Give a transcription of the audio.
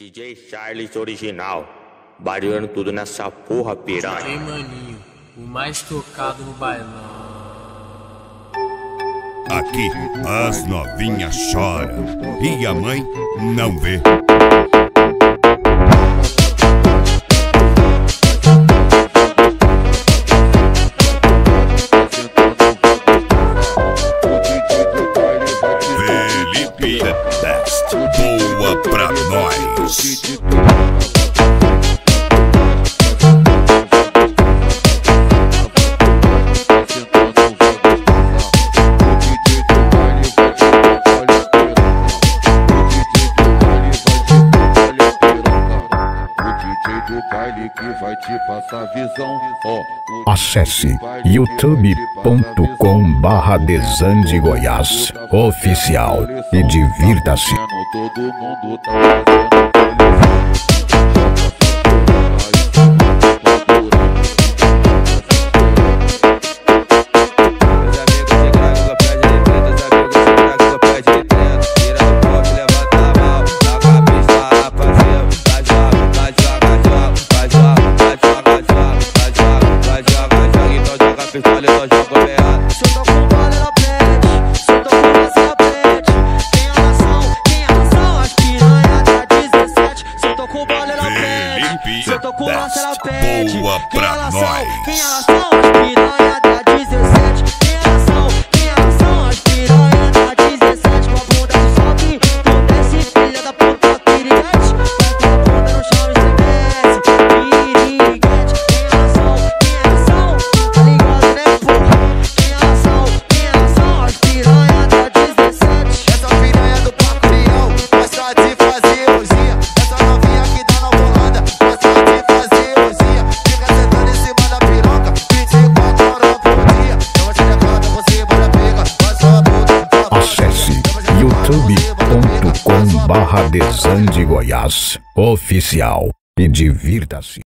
DJ Charles original, variando tudo nessa porra piranha. Ei, maninho, o mais tocado no bailão. Aqui as novinhas choram e a mãe não vê. Felipe Best, boa pra nós. Acesse youtube.com barra Goiás Oficial e divirta-se. Todo mundo tá fazendo Os amigos de grave com a pé de preta, os amigos de grave com a pé de treta. Tira do pop, levanta a mão, taca a pista, rapaziada. Vai joga. Então então o meado. Se eu tô com bola, ela pede. Se eu tô com massa, ela pede. Felipe Se eu tô com massa, ela pede. Boa Quem pra nós. Quem elas são? Piranha da 17. youtube.com barra Goiás Oficial e divirta-se.